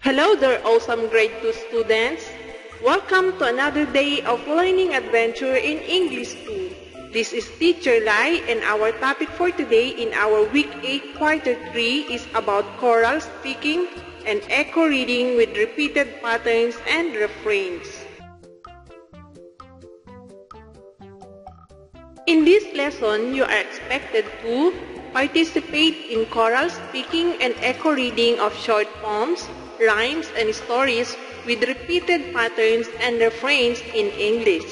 Hello there, awesome grade 2 students. Welcome to another day of learning adventure in English 2. This is Teacher Lai and our topic for today in our week 8 quarter 3 is about choral speaking and echo reading with repeated patterns and refrains. In this lesson, you are expected to participate in choral speaking and echo reading of short poems, rhymes, and stories with repeated patterns and refrains in English.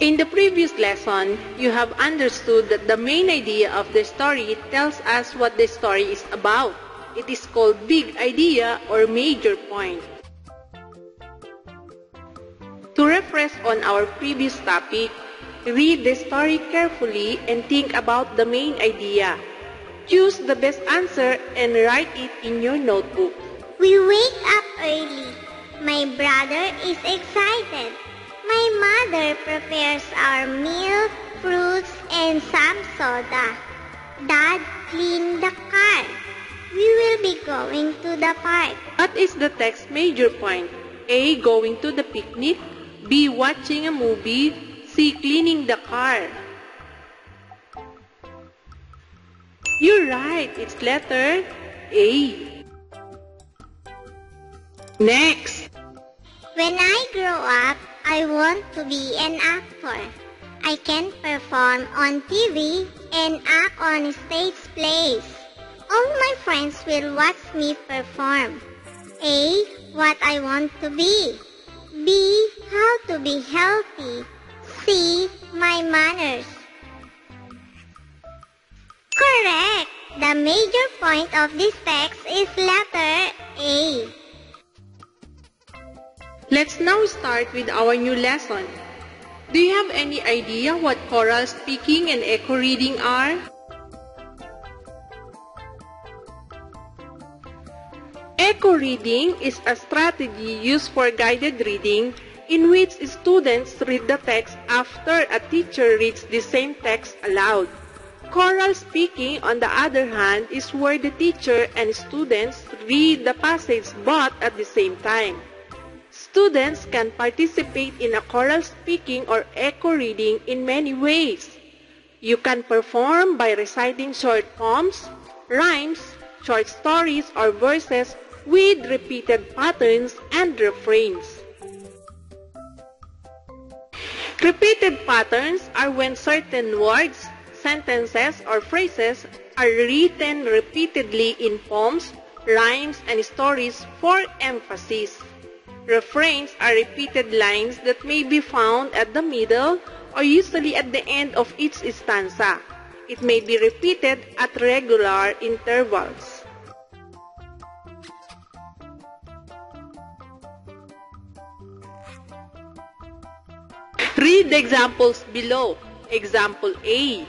In the previous lesson, you have understood that the main idea of the story tells us what the story is about. It is called big idea or major point. To refresh on our previous topic, read the story carefully and think about the main idea. Choose the best answer and write it in your notebook. We wake up early. My brother is excited. My mother prepares our milk, fruits, and some soda. Dad clean the car. We will be going to the park. What is the text major point? A. Going to the picnic. B. Watching a movie. C. Cleaning the car. You're right. It's letter A. Next. When I grow up, I want to be an actor. I can perform on TV and act on stage plays. All my friends will watch me perform. A. What I want to be. B. How to be healthy. C. My manners. Correct! The major point of this text is letter A. Let's now start with our new lesson. Do you have any idea what choral speaking and echo reading are? Echo reading is a strategy used for guided reading in which students read the text after a teacher reads the same text aloud. Choral speaking, on the other hand, is where the teacher and students read the passage but at the same time. Students can participate in a choral speaking or echo reading in many ways. You can perform by reciting short poems, rhymes, short stories, or verses with repeated patterns and refrains. Repeated patterns are when certain words, sentences, or phrases are written repeatedly in poems, rhymes, and stories for emphasis. Refrains are repeated lines that may be found at the middle or usually at the end of each stanza. It may be repeated at regular intervals. Read the examples below. Example A.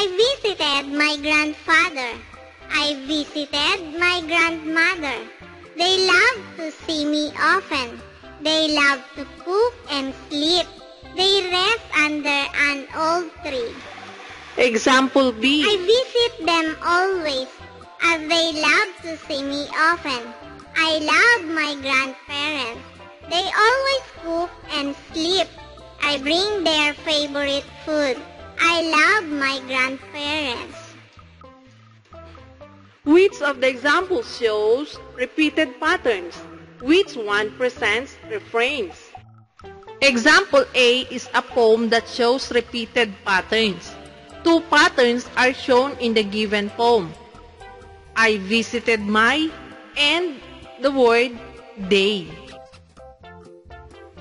I visited my grandfather. I visited my grandmother. They love to see me often. They love to cook and sleep. They rest under an old tree. Example B. I visit them always, as they love to see me often. I love my grandparents. They always cook and sleep. I bring their favorite food. I love my grandparents. Which of the examples shows repeated patterns? Which one presents refrains? Example A is a poem that shows repeated patterns. Two patterns are shown in the given poem. I visited my and the word they.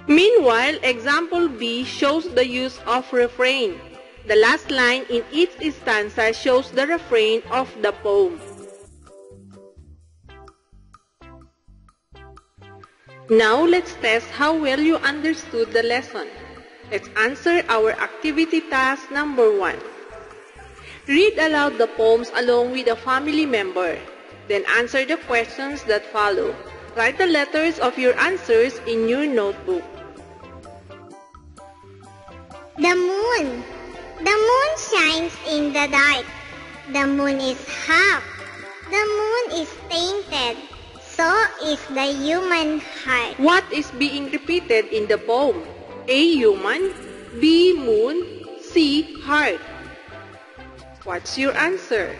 Meanwhile, example B shows the use of refrain. The last line in each stanza shows the refrain of the poem. Now let's test how well you understood the lesson. Let's answer our activity task number 1. Read aloud the poems along with a family member. Then answer the questions that follow. Write the letters of your answers in your notebook. The moon. The moon shines in the dark. The moon is half. The moon is tainted. So is the human heart. What is being repeated in the poem? A. Human. B. Moon. C. Heart. What's your answer?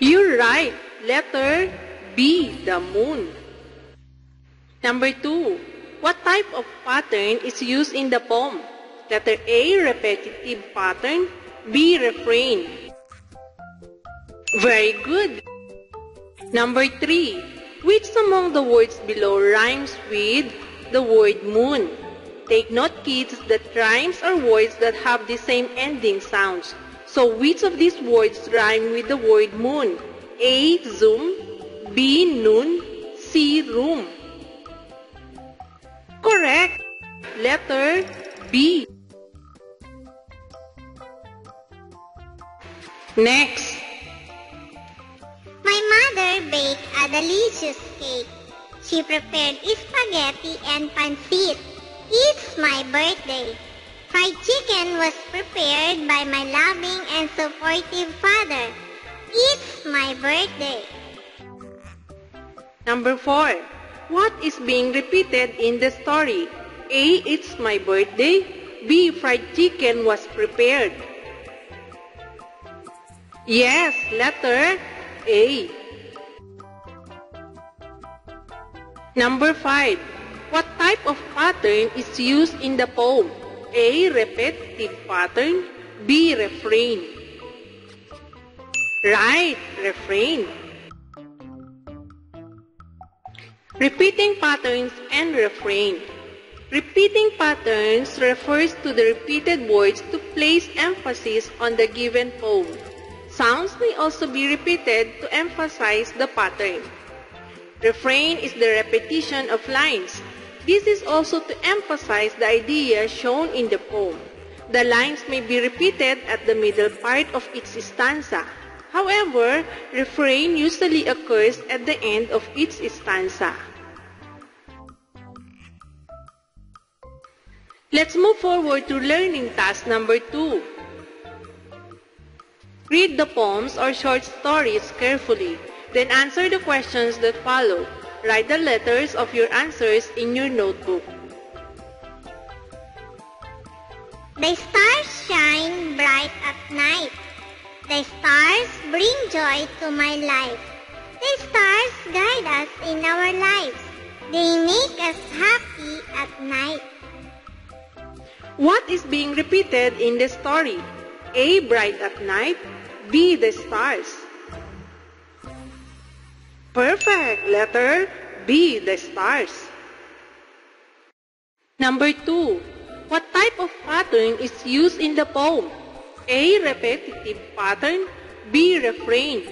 You're right. Letter B. The moon. Number 2. What type of pattern is used in the poem? Letter A. Repetitive pattern. B. Refrain. Very good. Number 3. Which among the words below rhymes with the word moon? Take note kids that rhymes are words that have the same ending sounds. So which of these words rhyme with the word moon? A. Zoom B. Noon C. Room Correct. Letter B. Next. My mother baked a delicious cake. She prepared spaghetti and pancit. It's my birthday. Fried chicken was prepared by my loving and supportive father. It's my birthday. Number 4. What is being repeated in the story? A. It's my birthday. B. Fried chicken was prepared. Yes, letter A. Number 5. What type of pattern is used in the poem? A. Repetitive pattern. B. Refrain. Right, refrain. Repeating patterns and refrain. Repeating patterns refers to the repeated words to place emphasis on the given poem. Sounds may also be repeated to emphasize the pattern. Refrain is the repetition of lines. This is also to emphasize the idea shown in the poem. The lines may be repeated at the middle part of each stanza. However, refrain usually occurs at the end of each stanza. Let's move forward to learning task number 2. Read the poems or short stories carefully, then answer the questions that follow. Write the letters of your answers in your notebook. The stars shine bright at night. The stars bring joy to my life. The stars guide us in our lives. They make us happy at night. What is being repeated in the story? A. Bright at night. B. The stars. Perfect. Letter B. The stars. Number 2. What type of pattern is used in the poem? A. Repetitive pattern. B. Refrain.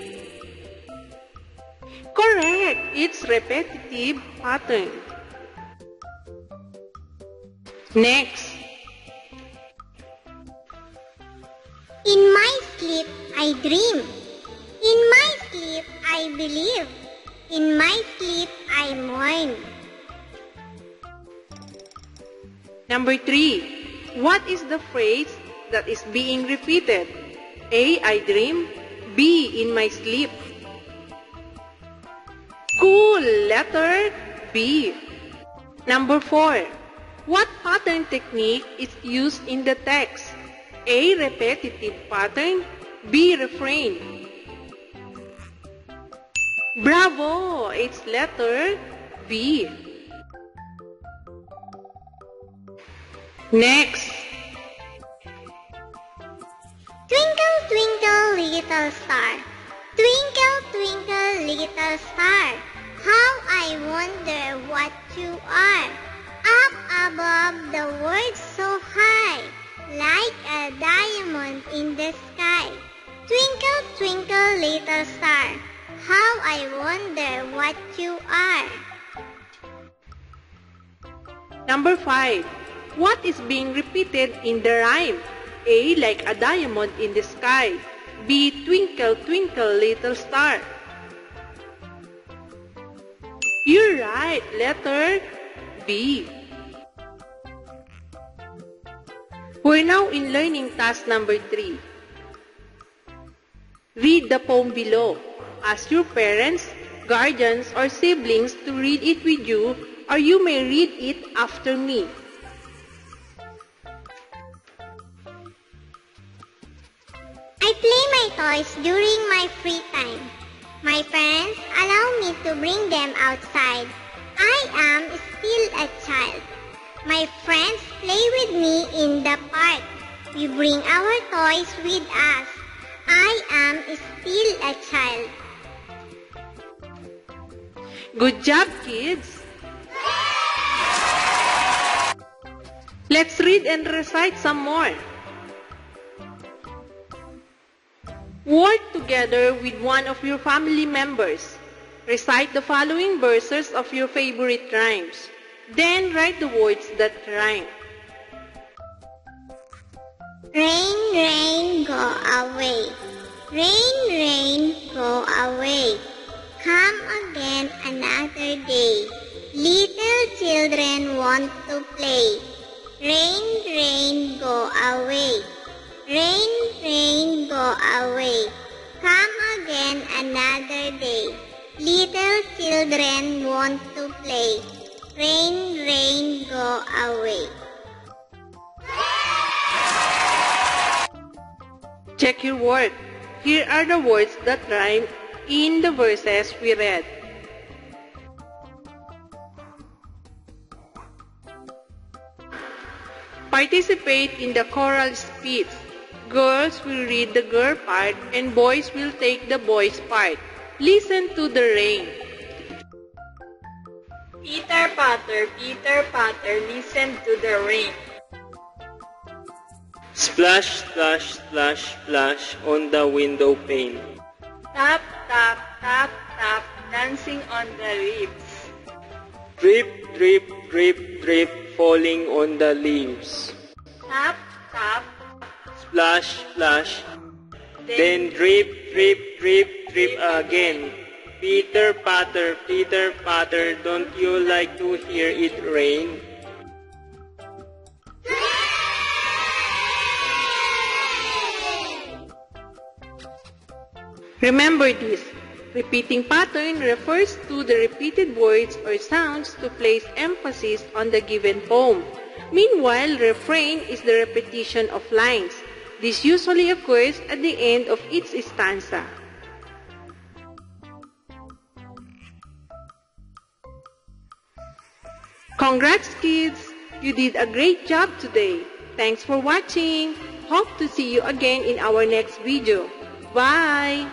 Correct. It's repetitive pattern. Next. In my sleep, I dream. In my sleep, I believe. In my sleep, I mourn. Number 3. What is the phrase that is being repeated? A. I dream. B. In my sleep. Cool. Letter B. Number 4. What pattern technique is used in the text? A. Repetitive pattern. B. Refrain. Bravo! It's letter B. Next. Twinkle, twinkle, little star. Twinkle, twinkle, little star. How I wonder what you are. Up above the world so high. Like a diamond in the sky. Twinkle, twinkle, little star. How I wonder what you are. Number 5. What is being repeated in the rhyme? A. Like a diamond in the sky. B. Twinkle, twinkle, little star. You're right. Letter B. We're now in learning task number 3. Read the poem below. Ask your parents, guardians, or siblings to read it with you or you may read it after me. Play toys during my free time. My parents allow me to bring them outside. I am still a child. My friends play with me in the park. We bring our toys with us. I am still a child. Good job, kids! Let's read and recite some more. Work together with one of your family members. Recite the following verses of your favorite rhymes. Then write the words that rhyme. Rain, rain, go away. Rain, rain, go away. Come again another day. Little children want to play. Rain, rain, go away. Rain, rain, go away. Come again another day. Little children want to play. Rain, rain, go away. Check your work. Here are the words that rhyme in the verses we read. Participate in the choral speech. Girls will read the girl part and boys will take the boys part. Listen to the rain. Peter Patter, Peter Patter, listen to the rain. Splash, splash, splash, splash on the window pane. Tap, tap, tap, tap, dancing on the leaves. Drip, drip, drip, drip, falling on the leaves. Tap, tap, Splash, splash, then drip, drip, drip, drip again. Peter Patter, Peter Patter, don't you like to hear it rain? Remember this. Repeating pattern refers to the repeated words or sounds to place emphasis on the given poem. Meanwhile, refrain is the repetition of lines. This usually occurs at the end of each stanza. Congrats kids! You did a great job today. Thanks for watching. Hope to see you again in our next video. Bye!